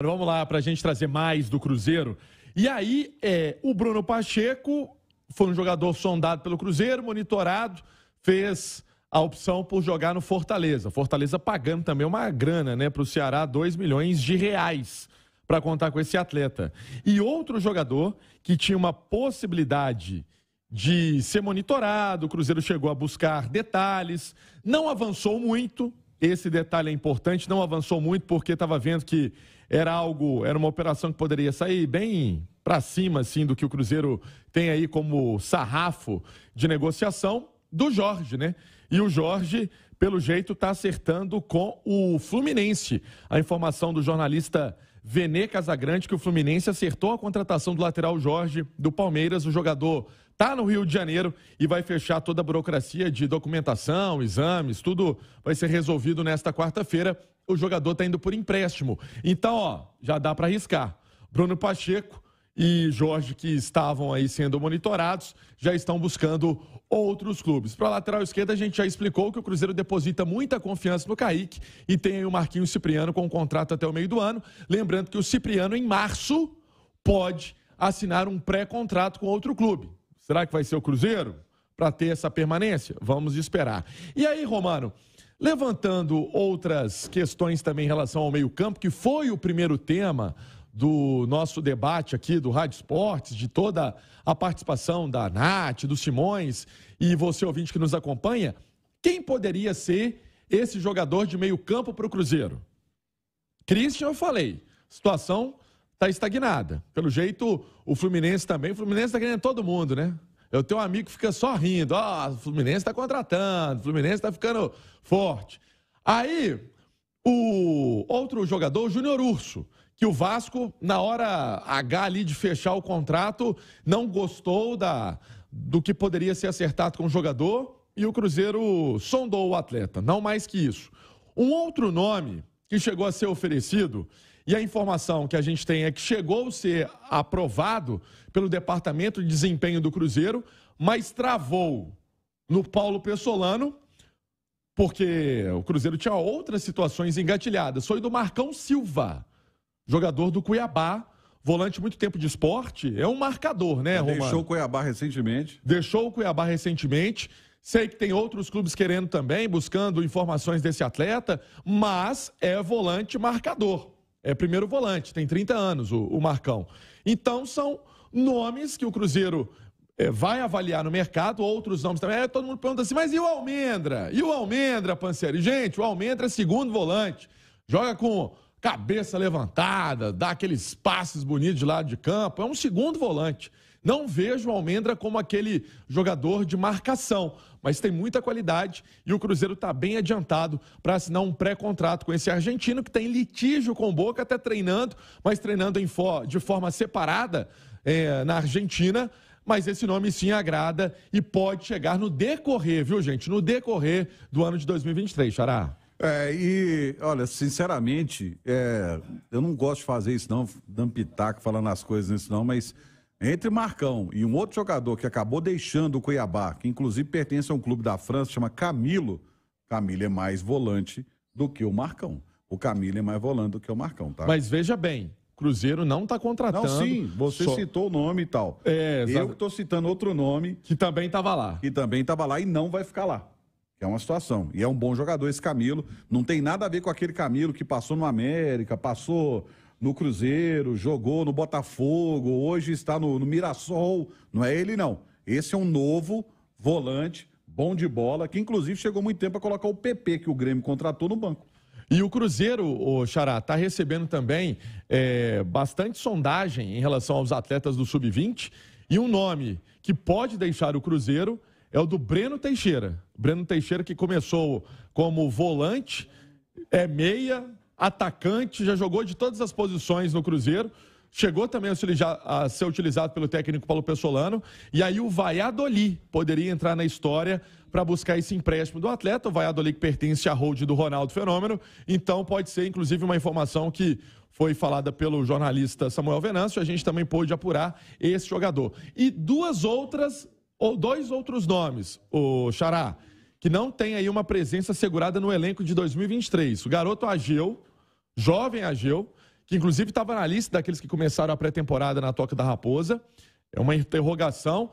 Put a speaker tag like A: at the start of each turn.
A: Vamos lá para a gente trazer mais do Cruzeiro. E aí, é, o Bruno Pacheco foi um jogador sondado pelo Cruzeiro, monitorado, fez a opção por jogar no Fortaleza. Fortaleza pagando também uma grana né, para o Ceará, 2 milhões de reais para contar com esse atleta. E outro jogador que tinha uma possibilidade de ser monitorado, o Cruzeiro chegou a buscar detalhes, não avançou muito, esse detalhe é importante, não avançou muito porque estava vendo que era algo, era uma operação que poderia sair bem para cima assim do que o Cruzeiro tem aí como sarrafo de negociação do Jorge, né? E o Jorge, pelo jeito, está acertando com o Fluminense. A informação do jornalista Venê Casagrande que o Fluminense acertou a contratação do lateral Jorge do Palmeiras. O jogador está no Rio de Janeiro e vai fechar toda a burocracia de documentação, exames, tudo vai ser resolvido nesta quarta-feira. O jogador está indo por empréstimo. Então, ó, já dá para arriscar. Bruno Pacheco e Jorge, que estavam aí sendo monitorados, já estão buscando outros clubes. Para a lateral esquerda, a gente já explicou que o Cruzeiro deposita muita confiança no Kaique e tem aí o Marquinhos Cipriano com um contrato até o meio do ano. Lembrando que o Cipriano, em março, pode assinar um pré-contrato com outro clube. Será que vai ser o Cruzeiro para ter essa permanência? Vamos esperar. E aí, Romano, levantando outras questões também em relação ao meio-campo, que foi o primeiro tema do nosso debate aqui do Rádio Esportes, de toda a participação da Nath, do Simões e você ouvinte que nos acompanha, quem poderia ser esse jogador de meio-campo para o Cruzeiro? Christian, eu falei, situação está estagnada. Pelo jeito, o Fluminense também. O Fluminense está ganhando todo mundo, né? Eu tenho um amigo que fica só rindo. Ó, oh, o Fluminense está contratando, o Fluminense está ficando forte. Aí, o outro jogador, o Júnior Urso, que o Vasco, na hora H ali de fechar o contrato, não gostou da, do que poderia ser acertado com o jogador e o Cruzeiro sondou o atleta. Não mais que isso. Um outro nome que chegou a ser oferecido e a informação que a gente tem é que chegou a ser aprovado pelo Departamento de Desempenho do Cruzeiro, mas travou no Paulo Pessolano, porque o Cruzeiro tinha outras situações engatilhadas. Foi do Marcão Silva, jogador do Cuiabá, volante muito tempo de esporte, é um marcador, né, Romano?
B: Deixou o Cuiabá recentemente.
A: Deixou o Cuiabá recentemente. Sei que tem outros clubes querendo também, buscando informações desse atleta, mas é volante marcador é primeiro volante, tem 30 anos o, o Marcão. Então são nomes que o Cruzeiro é, vai avaliar no mercado, outros nomes também. Aí todo mundo pergunta assim, mas e o Almendra? E o Almendra, Pancieri? Gente, o Almendra é segundo volante, joga com cabeça levantada, dá aqueles passes bonitos de lado de campo, é um segundo volante. Não vejo o Almendra como aquele jogador de marcação, mas tem muita qualidade e o Cruzeiro está bem adiantado para assinar um pré-contrato com esse argentino que tem litígio com o Boca, até treinando, mas treinando for, de forma separada é, na Argentina. Mas esse nome sim agrada e pode chegar no decorrer, viu, gente? No decorrer do ano de 2023, Xará.
B: É, e olha, sinceramente, é, eu não gosto de fazer isso, não, dando pitaco, falando as coisas nisso, não, mas entre Marcão e um outro jogador que acabou deixando o Cuiabá, que inclusive pertence a um clube da França, chama Camilo. Camilo é mais volante do que o Marcão. O Camilo é mais volante do que o Marcão, tá?
A: Mas veja bem, Cruzeiro não está contratando.
B: Não, sim, você só... citou o nome e tal. É, Eu que estou citando outro nome.
A: Que também estava lá.
B: Que também estava lá e não vai ficar lá. Que é uma situação. E é um bom jogador esse Camilo. Não tem nada a ver com aquele Camilo que passou no América, passou no Cruzeiro, jogou no Botafogo, hoje está no, no Mirassol. Não é ele, não. Esse é um novo volante, bom de bola, que inclusive chegou muito tempo a colocar o PP que o Grêmio contratou no banco.
A: E o Cruzeiro, o Xará, está recebendo também é, bastante sondagem em relação aos atletas do Sub-20. E um nome que pode deixar o Cruzeiro é o do Breno Teixeira. Breno Teixeira que começou como volante, é meia, atacante, já jogou de todas as posições no Cruzeiro. Chegou também a ser utilizado pelo técnico Paulo Pessolano. E aí o Valladolid poderia entrar na história para buscar esse empréstimo do atleta. O Valladolid que pertence à hold do Ronaldo Fenômeno. Então pode ser, inclusive, uma informação que foi falada pelo jornalista Samuel Venâncio. A gente também pôde apurar esse jogador. E duas outras, ou dois outros nomes, o Xará, que não tem aí uma presença assegurada no elenco de 2023. O garoto Ageu jovem Ageu, que inclusive estava na lista daqueles que começaram a pré-temporada na Toca da Raposa. É uma interrogação.